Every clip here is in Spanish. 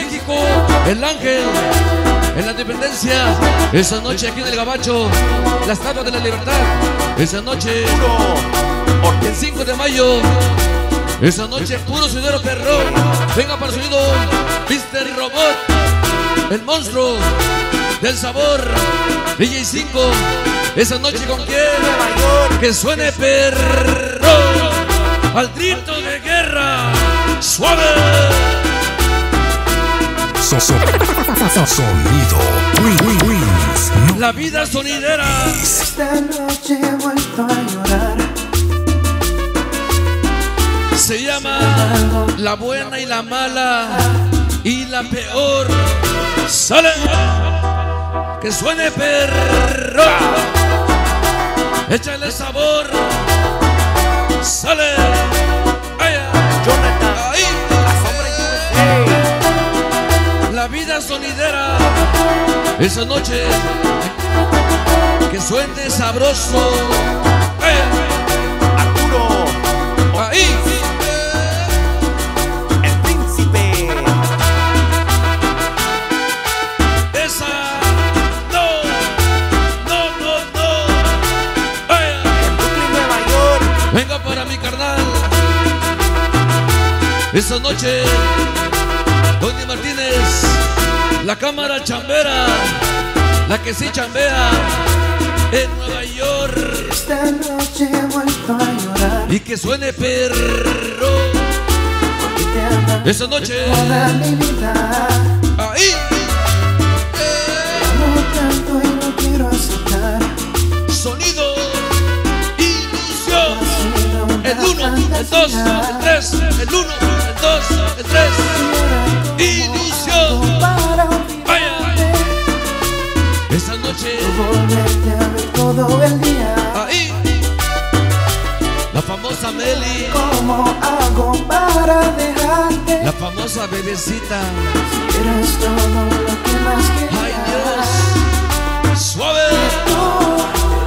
México, el ángel, en la independencia, esa noche aquí en el Gabacho, la estatua de la libertad, esa noche, el 5 de mayo, esa noche puro sonido perro, venga para el sonido, Mr. Robot, el monstruo del sabor, DJ 5, esa noche con quién, que suene perro, al grito de guerra, suave. So- so- Sonido Win-. La vida sonidera. Esta noche he vuelto a llorar. Se llama La buena y la mala y la peor. Sale. Que suene perro. Échale sabor. Esa noche. Que suene sabroso. Ay, Ahí. El príncipe. Esa no, no, no, no. Ay, Brooklyn, Nueva York. venga para mi carnal. Esta noche, Tony Martínez, la cámara chambera, la que sí chambea en Nueva York. Esta noche he vuelto a llorar. Y que suene perro. Esta noche, toda mi vida. ahí. Amo tanto y no quiero aceptar. Sonido, ilusión. El 1, el 2, el 3, el 1, famosa Meli, ¿Cómo hago para dejarte? la famosa bebecita. Eres todo lo que más quería. Ay Dios, suave.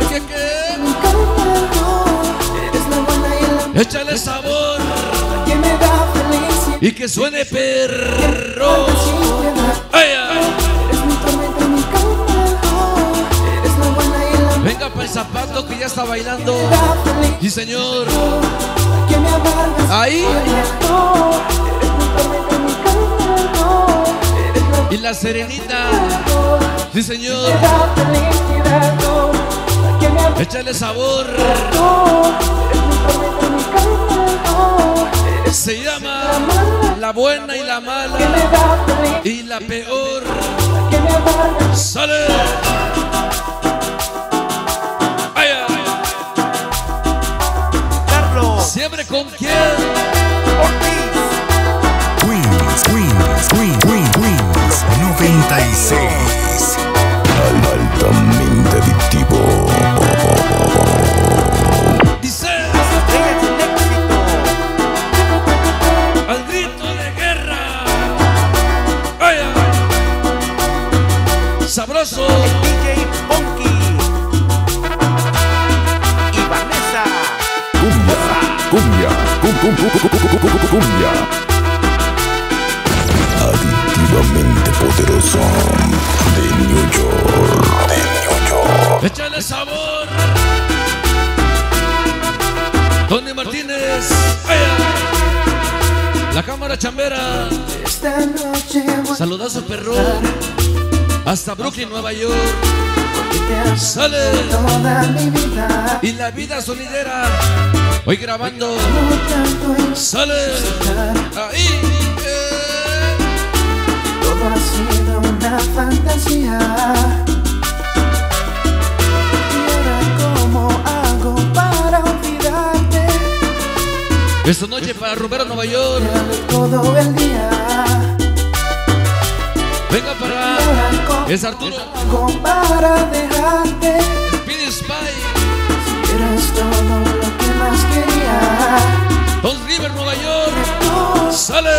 ¿Qué, qué? Mi calma, eres la buena y la Échale sabor que me da felicidad. y que suene perro. bailando. Y señor. Ahí. Y la serenita. Sí, señor. Échale sabor. Se llama la buena y la mala y la peor. Sale. 96. Altamente adictivo. Dice. Al grito de guerra. Ay. Sabroso. DJ Ponky. Y Vanessa. Cumbia, cumbia, cumbia, cumbia. Poderoso. De New York. De New York. Échale sabor. Tony Martínez. La cámara chambera. Esta noche voy Saludazo perro. Hasta Brooklyn, Nueva York. Sale. toda mi vida. Y la vida sonidera. Hoy grabando. Sale. Ahí. Todo ha sido una fantasía. Y ahora cómo hago para olvidarte. Esta noche para Romero, Nueva York. Todo el día. Venga para. Es Arturo. hago para dejarte. Speedy Spy. Eres todo lo que más quería. Don River, Nueva York. Sale.